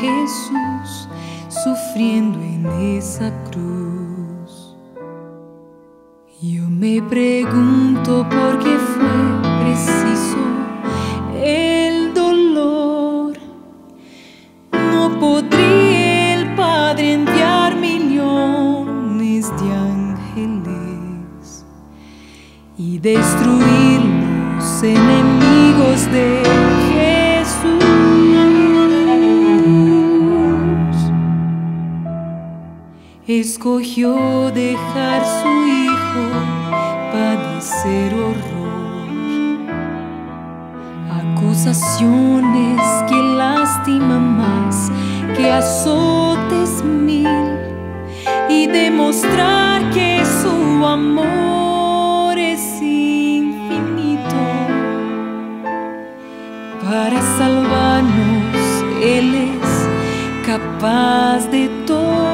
Jesús sufriendo en esa cruz. Yo me pregunto por qué fue preciso el dolor. No podría el Padre enviar millones de ángeles y destruir los enemigos de Escogió dejar su hijo padecer horror, acusaciones que lastiman más que azotes mil. Y demostrar que su amor es infinito. Para salvarnos Él es capaz de todo.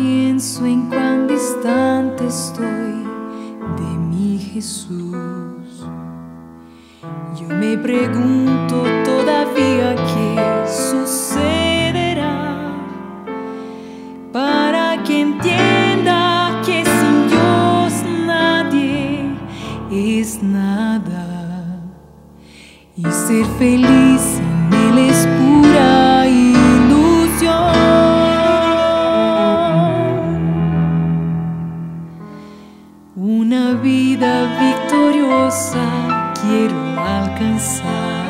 Pienso en cuán distante estoy de mi Jesús, yo me pregunto todavía qué sucederá para que entienda que sin Dios nadie es nada. Y ser feliz sin Él es Una vida victoriosa quiero alcanzar,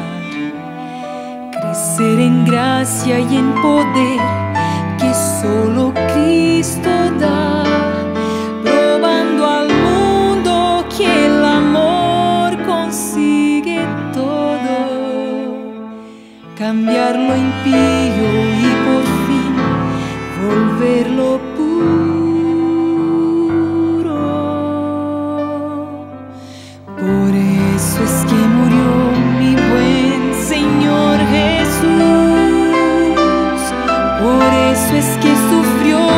crecer en gracia y en poder que solo Cristo da, eso es que sufrió.